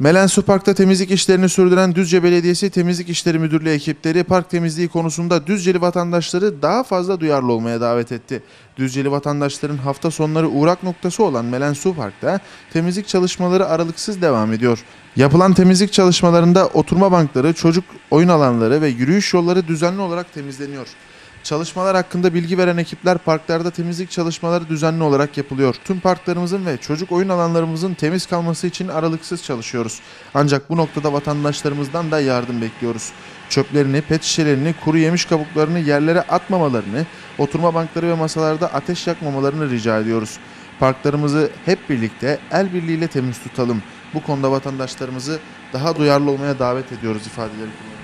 Melen Su Park'ta temizlik işlerini sürdüren Düzce Belediyesi Temizlik İşleri Müdürlüğü ekipleri park temizliği konusunda Düzceli vatandaşları daha fazla duyarlı olmaya davet etti. Düzceli vatandaşların hafta sonları uğrak noktası olan Melen Su Park'ta temizlik çalışmaları aralıksız devam ediyor. Yapılan temizlik çalışmalarında oturma bankları, çocuk oyun alanları ve yürüyüş yolları düzenli olarak temizleniyor. Çalışmalar hakkında bilgi veren ekipler parklarda temizlik çalışmaları düzenli olarak yapılıyor. Tüm parklarımızın ve çocuk oyun alanlarımızın temiz kalması için aralıksız çalışıyoruz. Ancak bu noktada vatandaşlarımızdan da yardım bekliyoruz. Çöplerini, pet şişelerini, kuru yemiş kabuklarını yerlere atmamalarını, oturma bankları ve masalarda ateş yakmamalarını rica ediyoruz. Parklarımızı hep birlikte el birliğiyle temiz tutalım. Bu konuda vatandaşlarımızı daha duyarlı olmaya davet ediyoruz ifadeleri kullanıyor.